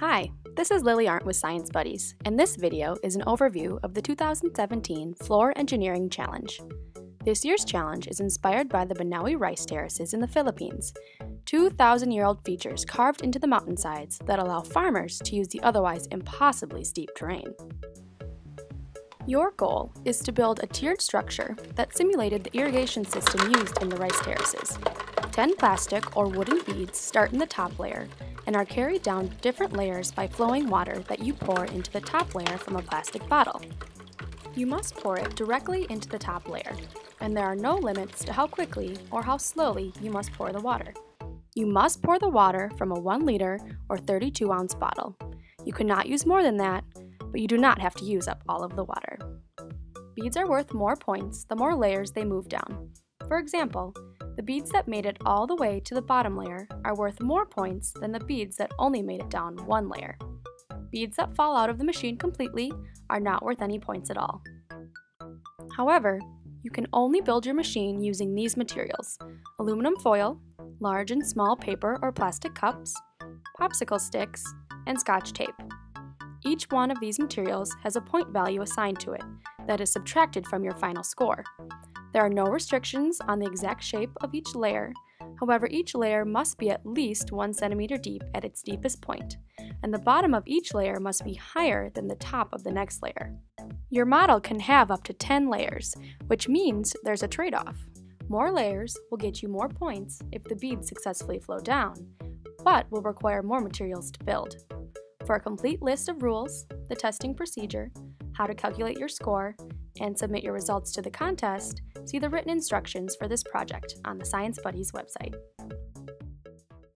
Hi, this is Lily Arndt with Science Buddies, and this video is an overview of the 2017 Fluor Engineering Challenge. This year's challenge is inspired by the Banaue rice terraces in the Philippines, 2,000 year old features carved into the mountainsides that allow farmers to use the otherwise impossibly steep terrain. Your goal is to build a tiered structure that simulated the irrigation system used in the rice terraces. 10 plastic or wooden beads start in the top layer and are carried down different layers by flowing water that you pour into the top layer from a plastic bottle. You must pour it directly into the top layer, and there are no limits to how quickly or how slowly you must pour the water. You must pour the water from a 1 liter or 32 ounce bottle. You cannot use more than that, but you do not have to use up all of the water. Beads are worth more points the more layers they move down. For example, the beads that made it all the way to the bottom layer are worth more points than the beads that only made it down one layer. Beads that fall out of the machine completely are not worth any points at all. However, you can only build your machine using these materials aluminum foil, large and small paper or plastic cups, popsicle sticks, and scotch tape. Each one of these materials has a point value assigned to it that is subtracted from your final score. There are no restrictions on the exact shape of each layer, however each layer must be at least 1 centimeter deep at its deepest point, and the bottom of each layer must be higher than the top of the next layer. Your model can have up to 10 layers, which means there's a trade-off. More layers will get you more points if the beads successfully flow down, but will require more materials to build. For a complete list of rules, the testing procedure, how to calculate your score, and submit your results to the contest, see the written instructions for this project on the Science Buddies website.